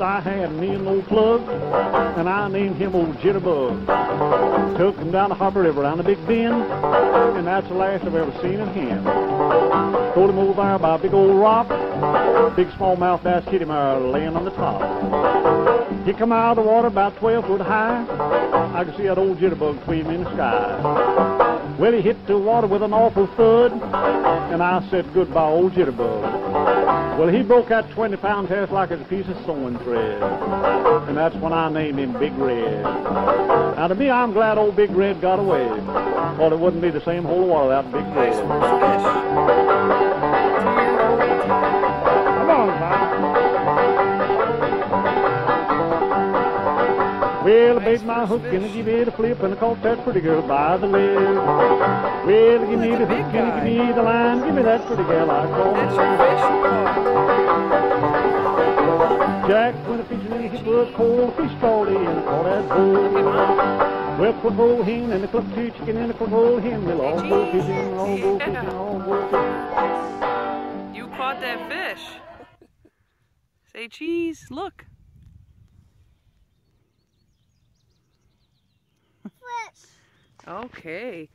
I had me an old plug, and I named him old Jitterbug. Took him down the Harbor River, down the Big Bend, and that's the last I've ever seen of him. Told him over there by a big old rock, big smallmouth bass kitty mar laying on the top. He come out of the water about 12 foot high. I could see that old jitterbug me in the sky. Well, he hit the water with an awful thud, and I said goodbye, old jitterbug. Well, he broke that 20 pound test like it's a piece of sewing thread. And that's when I named him Big Red. Now, to me, I'm glad old Big Red got away. Thought it wouldn't be the same whole water without Big Red. Come on, pal. Well, I bait my hook and I give it a flip and I caught that pretty girl by the lip. Well, give me the hook and give me the line, give me that pretty girl I caught. Jack went a fishing and he was cold fish baldy and I caught that bull. Well, quick old hen and a cook two chicken and a quick old hen. They'll all go fishing, all go fishing, all go fishing. You caught that fish. Say cheese. Look. Okay.